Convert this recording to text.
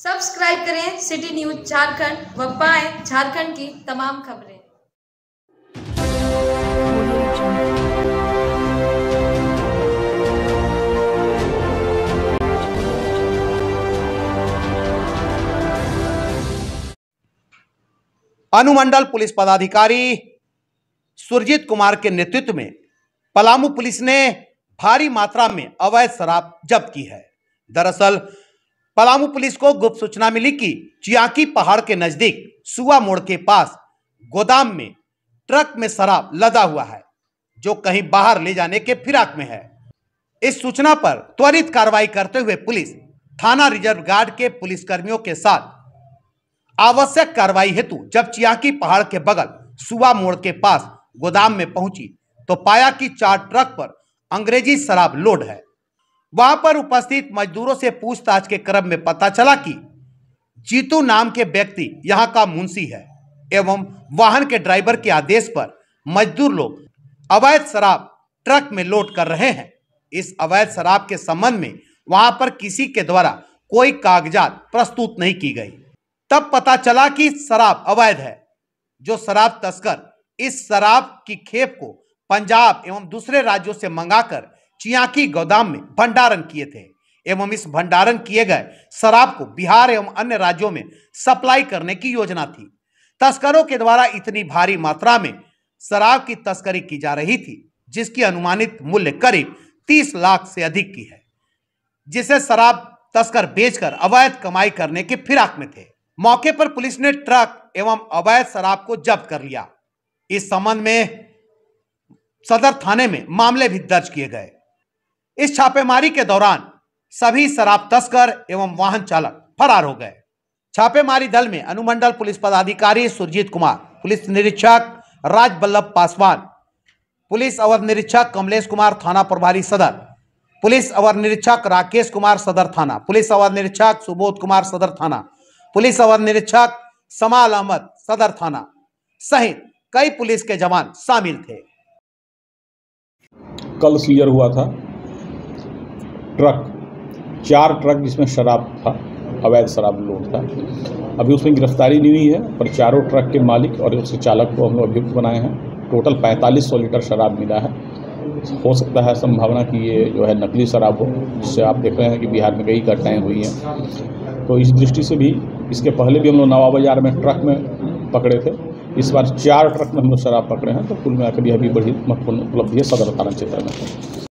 Subscribe करें city news Jharkhand व पाएँ झारखंड की तमाम खबरें। अनुमंडल पुलिस पदाधिकारी सुरजीत कुमार के नेतृत्व में पलामू पुलिस ने भारी मात्रा में अवैध शराब जब्त की है। दरअसल पलामू पुलिस को गुप्त सूचना मिली कि चियाकी पहाड़ के नज़दीक सुआ मोड़ के पास गोदाम में ट्रक में शराब लदा हुआ है, जो कहीं बाहर ले जाने के फिराक में है। इस सूचना पर त्वरित कार्रवाई करते हुए पुलिस, थाना रिज़र्व गार्ड के पुलिसकर्मियों के साथ आवश्यक कार्रवाई हेतु जब चियाकी पहाड़ के बगल सुवा मोड़ के पास गोदाम में पहुँची तो पाया कि चार ट्रक पर अंग्रेज़ी शराब लोड है। वहाँ पर उपस्थित मजदूरों से पूछताछ के क्रम में पता चला कि जीतू नाम के व्यक्ति यहाँ का मुंशी है एवं वाहन के ड्राइवर के आदेश पर मजदूर लोग अवैध शराब ट्रक में लोड कर रहे हैं। इस अवैध शराब के संबंध में वहाँ पर किसी के द्वारा कोई कागजात प्रस्तुत नहीं की गई। तब पता चला कि शराब अवैध है। जो शराब तस्कर इस शराब की खेप को पंजाब एवं दूसरे राज्यों से मंगाकर चियाकी गोदाम में भंडारण किए थे। एवं इस भंडारण किए गए शराब को बिहार एवं अन्य राज्यों में सप्लाई करने की योजना थी। तस्करों के द्वारा इतनी भारी मात्रा में शराब की तस्करी की जा रही थी, जिसकी अनुमानित मूल्य करीब तीस लाख से अधिक की है, जिसे शराब तस्कर बेचकर अवैध कमाई करने के फिराक में थे। मौके पर पुलिस ने ट्रक एवं अवैध शराब को जब्त कर लिया। इस संबंध में सदर थाने में मामले भी दर्ज किए गए। इस छापेमारी के दौरान सभी शराब तस्कर एवं वाहन चालक फरार हो गए। छापेमारी दल में अनुमंडल पुलिस पदाधिकारी सुरजीत कुमार, पुलिस निरीक्षक राज बल्लभ पासवान, पुलिस अवर निरीक्षक कमलेश कुमार थाना प्रभारी सदर, पुलिस अवर निरीक्षक राकेश कुमार सदर थाना, पुलिस अवर निरीक्षक सुबोध कुमार सदर थाना, पुलिस अवर निरीक्षक समाल अहमद सदर थाना सहित कई पुलिस के जवान शामिल थे। कल सीजर हुआ था। ट्रक, चार ट्रक जिसमें शराब था, अवैध शराब लोड था। अभी उसमें गिरफ्तारी नहीं हुई है, पर चारों ट्रक के मालिक और उसके चालक को हम लोग अभियुक्त बनाए हैं। टोटल पैंतालीस सौ लीटर शराब मिला है। हो सकता है संभावना कि ये जो है नकली शराब हो, जिससे आप देख रहे हैं कि बिहार में कई घटनाएँ हुई हैं। तो इस दृष्टि से भी इसके पहले भी हम लोग नवा बाज़ार में ट्रक में पकड़े थे। इस बार चार ट्रक में हम लोग शराब पकड़े हैं तो कुल मिलाकर यह भी बड़ी महत्वपूर्ण उपलब्धि है सदर थाना क्षेत्र में।